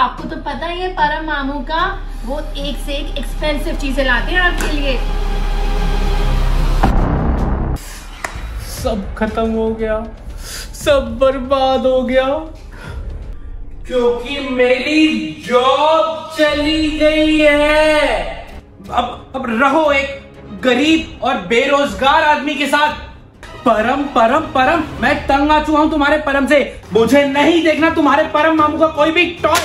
आपको तो पता ही है, परम मामू का वो एक से एक एक्सपेंसिव चीज़ें लाते हैं आपके लिए। सब खत्म हो गया। सब बर्बाद हो गया। क्योंकि मेरी जॉब चली गई है। अब अब रहो एक गरीब और बेरोजगार आदमी के साथ। परम परम परम, मैं तंग आ चुका हूँ तुम्हारे परम से। मुझे नहीं देखना तुम्हारे परम मामू का कोई भी टॉय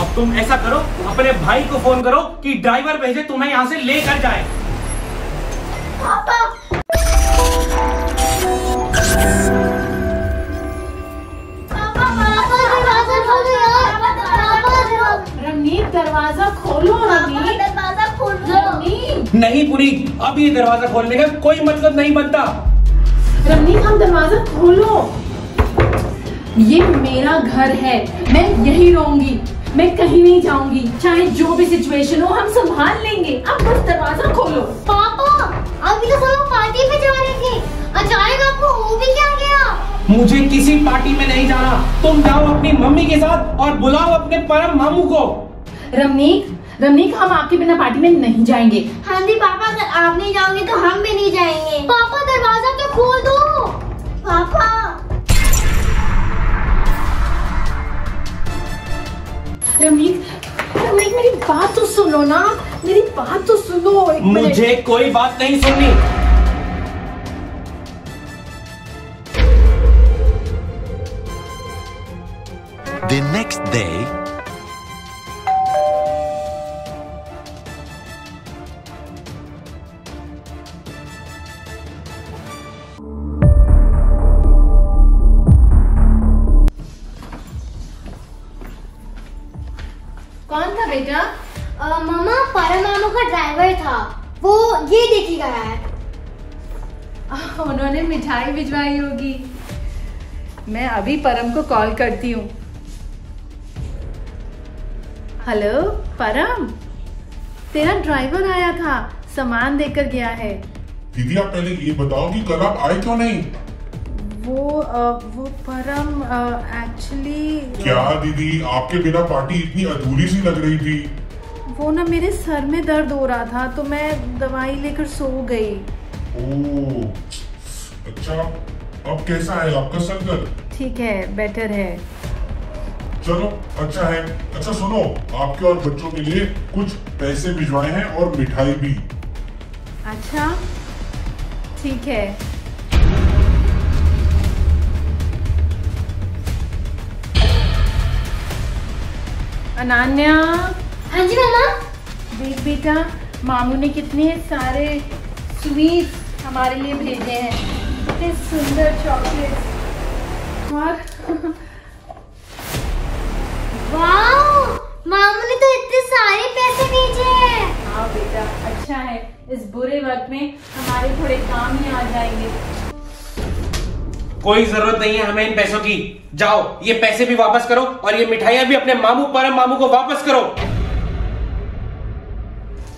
अब तुम ऐसा करो अपने भाई को फ़ोन करो कि ड्राइवर भेजे तुम्हें यहाँ से लेकर जाए। रमनीत दरवाज़ा खोलो दरवाज़ा खोल। नहीं पूरी अब ये दरवाज़ा खोलने का कोई मतलब नहीं बनता। रमनीत हम दरवाज़ा खोलो। ये मेरा घर है मैं यही रहूँगी। मैं कहीं नहीं जाऊँगी। चाहे जो भी सिचुएशन हो हम संभाल लेंगे। अब बस दरवाज़ा खोलो। पापा अभी तो सब पार्टी में जा रहे थे। अचानक आपको हो भी क्या गया? मुझे किसी पार्टी में नहीं जाना। तुम जाओ अपनी मम्मी के साथ और बुलाओ अपने परम मामू को। रमनीत रमनीत हम आपके बिना पार्टी में नहीं जाएँगे। हाँ जी पापा अगर आप नहीं जाओगे तो हम भी नहीं जाएँगे। पापा दरवाज़ा तो खोल दो। पापा तो ना। मेरी बात तो सुनो एक मिनट। मुझे कोई बात नहीं सुननी। The next day, कौन था बेटा? अ, मामू का ड्राइवर था। वो ये देखी गया है। उन्होंने मिठाई भिजवाई होगी। मैं अभी परम को कॉल करती हूँ। हेलो परम? तेरा ड्राइवर आया था। सामान देकर गया है। दीदी आप पहले ये बताओ कि कल आप आए क्यों नहीं? वो अ, वो परम एक्चुअली क्या दीदी आपके बिना पार्टी इतनी अधूरी सी लग रही थी? वो ना मेरे सर में दर्द हो रहा था तो मैं दवाई लेकर सो गई। ओह अच्छा अब कैसा है आपका सर दर्द? ठीक है बेटर है। चलो अच्छा है। अच्छा सुनो आपके और बच्चों के लिए कुछ पैसे भिजवाए हैं और मिठाई भी। अच्छा ठीक है। अनान्या? हाँ जी मामा। देख बेटा मामू ने कितने सारे स्वीट्स हमारे लिए भेजे हैं। कितने सुंदर चॉकलेट और वाओ मामू ने तो इतने सारे पैसे भेजे हैं। हाँ बेटा अच्छा है। इस बुरे वक्त में हमारे थोड़े काम ही आ जाएँगे। कोई ज़रूरत नहीं है हमें इन पैसों की। जाओ ये पैसे भी वापस करो और ये मिठाइयाँ भी अपने मामू परम मामू को वापस करो।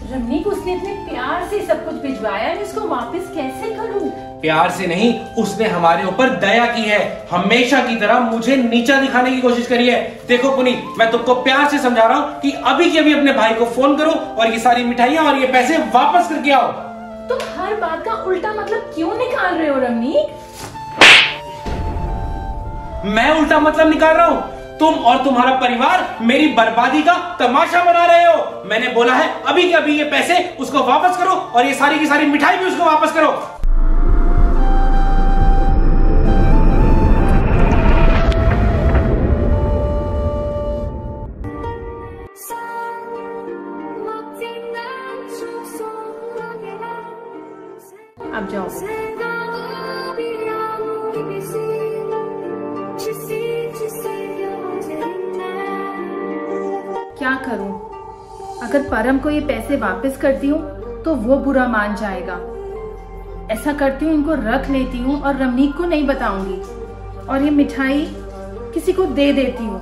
रमनीक उसने इतने प्यार से सब कुछ भिजवाया है इसको वापस कैसे करूँ? प्यार से नहीं उसने हमारे ऊपर दया की है। हमेशा की तरह मुझे नीचा दिखाने की कोशिश करी है। देखो पुनी मैं तुमको प्यार से समझा रहा हूँ कि अभी के अभी अपने भाई को फ़ोन करो और ये सारी मिठाइयाँ और ये पैसे वापस करके आओ। तुम हर बात का उल्टा मतलब क्यों निकाल रहे हो रमनी मैं उल्टा मतलब निकाल रहा हूँ? तुम और तुम्हारा परिवार मेरी बर्बादी का तमाशा बना रहे हो। मैंने बोला है, अभी के अभी ये पैसे उसको वापस करो और ये सारी की सारी मिठाई भी उसको वापस करो। क्या करूँ? अगर परम को ये पैसे वापस करती हूँ तो वो बुरा मान जाएगा। ऐसा करती हूँ इनको रख लेती हूँ और रमनीक को नहीं बताऊँगी। और ये मिठाई किसी को दे देती हूँ।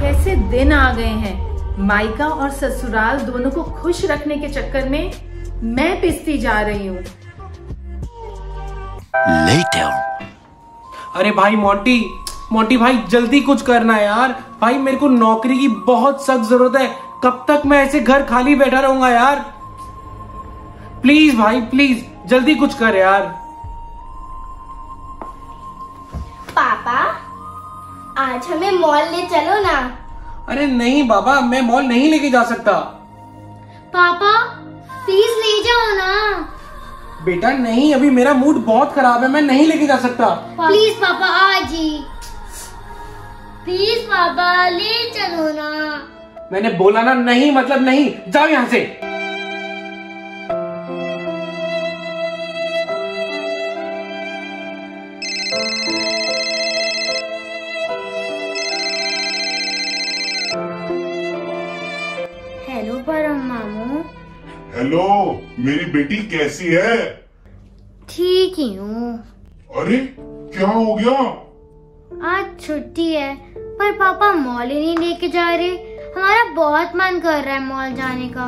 कैसे दिन आ गए हैं? माइका और ससुराल दोनों को खुश रखने के चक्कर में मैं पिसती जा रही हूँ। अरे भाई मोंटी मोंटी भाई जल्दी कुछ करना यार। भाई मेरे को नौकरी की बहुत सख्त ज़रूरत है। कब तक मैं ऐसे घर खाली बैठा रहूँगा यार? प्लीज़ भाई प्लीज़ जल्दी कुछ कर यार। पापा आज हमें मॉल ले चलो ना। अरे नहीं बाबा मैं मॉल नहीं लेके जा सकता। पापा प्लीज़ ले जाओ ना। बेटा नहीं अभी मेरा मूड बहुत खराब है मैं नहीं लेके जा सकता। प्लीज़ पापा आज ही। प्लीज़ पापा ले चलो ना। मैंने बोला ना नहीं मतलब नहीं। जाओ यहाँ से। हेलो परम मामू। हेलो मेरी बेटी कैसी है? ठीक ही हूँ। अरे क्या हो गया? आज छुट्टी है पर पापा मॉल ही नहीं लेके जा रहे। हमारा बहुत मन कर रहा है मॉल जाने का।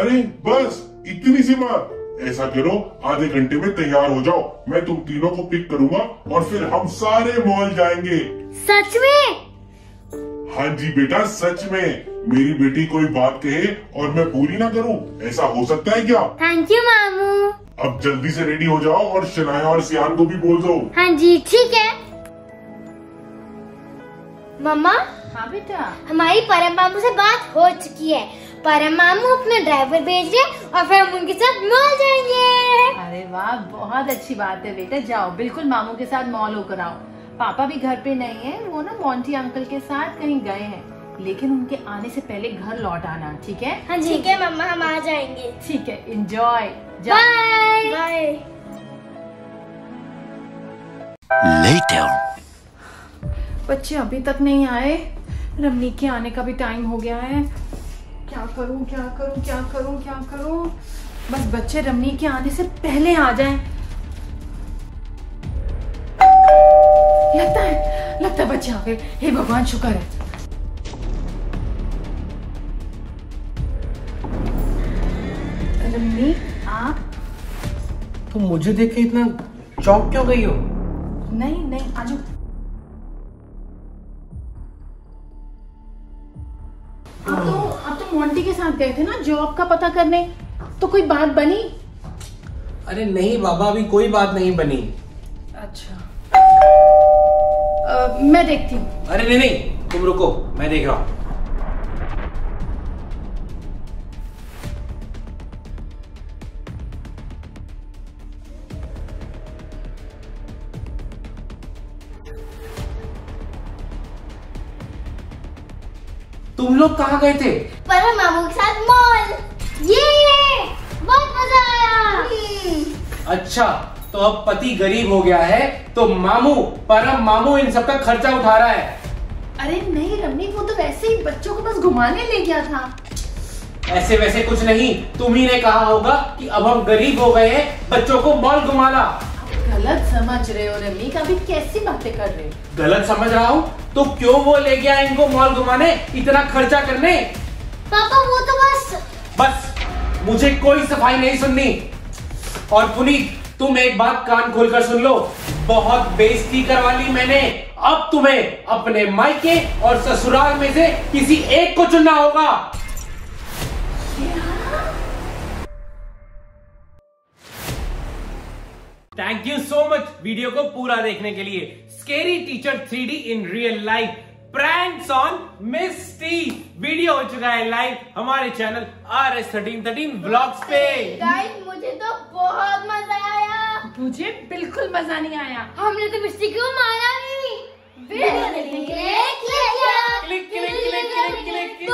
अरे बस इतनी सी बात। ऐसा करो आधे घंटे में तैयार हो जाओ। मैं तुम तीनों को पिक करूँगा और फिर हम सारे मॉल जाएँगे। सच में? हाँ जी बेटा सच में। मेरी बेटी कोई बात कहे और मैं पूरी ना करूँ ऐसा हो सकता है क्या? थैंक यू मामू। अब जल्दी से रेडी हो जाओ और शनाया और सियान को भी बोल दो। हाँ जी ठीक है। मम्मा? हाँ बेटा। हमारी परम मामू से बात हो चुकी है। परम मामू अपना ड्राइवर भेज रहे और फिर हम उनके साथ मॉल जाएँगे। अरे वाह बहुत अच्छी बात है बेटा। जाओ बिल्कुल मामू के साथ मॉल होकर आओ। पापा भी घर पे नहीं है वो ना मोंटी अंकल के साथ कहीं गए हैं। लेकिन उनके आने से पहले घर लौट आना ठीक है? हाँ ठीक है मम्मा हम आ जाएँगे। ठीक है इंजॉय बाय बाय Later. बच्चे अभी तक नहीं आए। रमनी के आने का भी टाइम हो गया है। क्या करूँ क्या करूँ क्या करूँ क्या करूँ? बस बच्चे रमनी के आने से पहले आ जाएँ। लगता है लगता है बच्चे आ गए। हे भगवान शुक्र है। रमनी आप? तुम मुझे देख के इतना चौंक क्यों गई हो? नहीं नहीं आजू। साथ गए थे ना जॉब का पता करने तो कोई बात बनी? अरे नहीं बाबा अभी कोई बात नहीं बनी। अच्छा। अ, मैं देखती हूँ। अरे नहीं नहीं तुम रुको मैं देख रहा हूँ। तुम लोग कहाँ गए थे? परम मामू के साथ मॉल ये बहुत मज़ा आया। अच्छा तो अब पति गरीब हो गया है तो मामू परम मामू इन सब का खर्चा उठा रहा है। अरे नहीं रमनी वो तो वैसे ही बच्चों को बस घुमाने ले गया था। ऐसे वैसे कुछ नहीं तुम ही ने कहा होगा कि अब हम गरीब हो गए हैं बच्चों को मॉल घुमाना। गलत समझ रहे हो रमनी अभी कैसी बातें कर रहे हो? गलत समझ रहा हूँ? तो क्यों वो ले गया इनको मॉल घुमाने इतना खर्चा करने? पापा, वो तो बस। बस, मुझे कोई सफ़ाई नहीं सुननी। और पुनीत तुम एक बात कान खोलकर सुन लो। बहुत बेइज्जती करवा ली मैंने। अब तुम्हें अपने मायके और ससुराल में से किसी एक को चुनना होगा। Thank you so much video को पूरा देखने के लिए। Scary teacher three in real life pranks on Miss T video हो चुका है लाइव हमारे channel R S thirteen thirteen blogs पे। गाइस मुझे तो बहुत मज़ा आया। मुझे बिल्कुल मज़ा नहीं आया। हमने तो मिस्टी को मारा नहीं। वीडियो देखने के लिए क्लिक किया क्लिक क्लिक